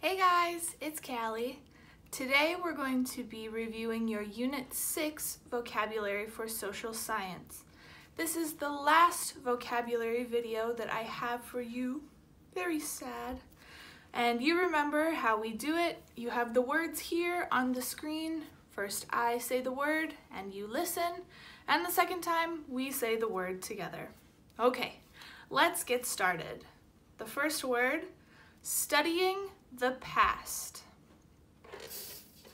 Hey guys, it's Kali. Today we're going to be reviewing your Unit 6 vocabulary for social science. This is the last vocabulary video that I have for you. Very sad. And you remember how we do it. You have the words here on the screen. First I say the word and you listen. And the second time we say the word together. Okay, let's get started. The first word, studying the past.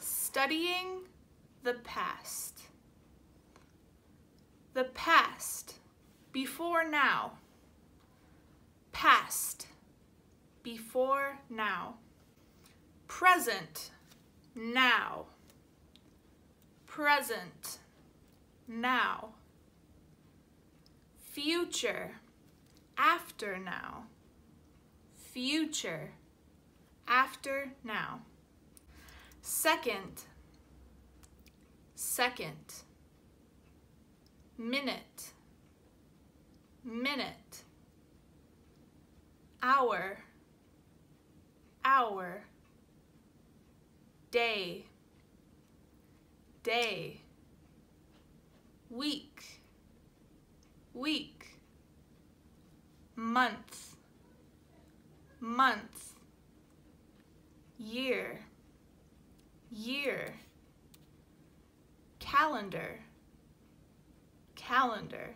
Studying the past. The past, before now. Past, before now. Present, now. Present, now. Future, after now. Future, after now. Second, second. Minute, minute. Hour, hour. Day, day. Week, week. Month, month year, year, calendar, calendar,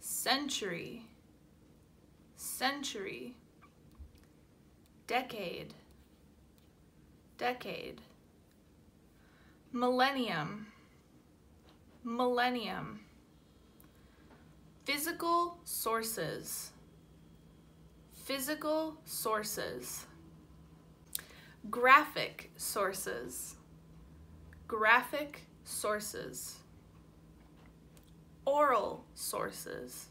century, century, decade, decade, millennium, millennium, physical sources, physical sources graphic sources, graphic sources, oral sources,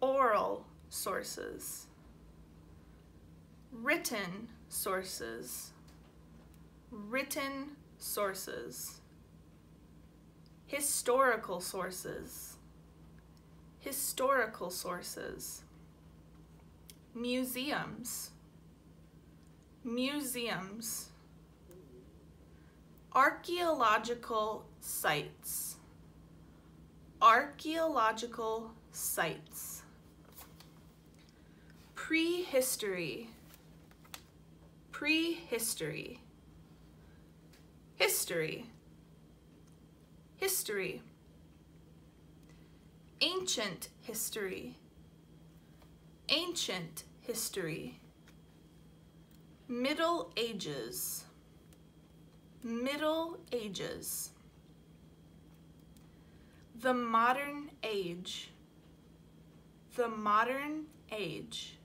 oral sources, written sources, written sources, historical sources, historical sources, museums, museums, archaeological sites, archaeological sites, prehistory, prehistory, history, history, ancient history, ancient history Middle Ages. Middle Ages. The Modern Age. The Modern Age.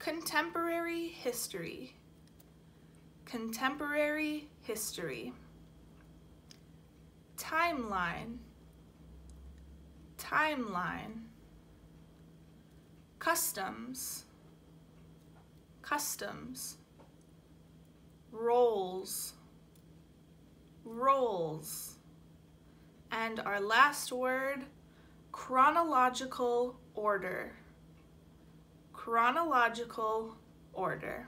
Contemporary History. Contemporary History. Timeline. Timeline. Customs customs, roles, roles. And our last word, chronological order. Chronological order.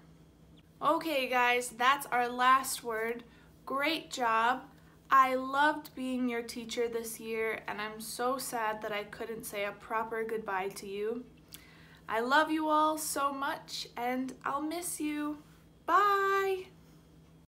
Okay guys, that's our last word. Great job. I loved being your teacher this year and I'm so sad that I couldn't say a proper goodbye to you. I love you all so much and I'll miss you. Bye!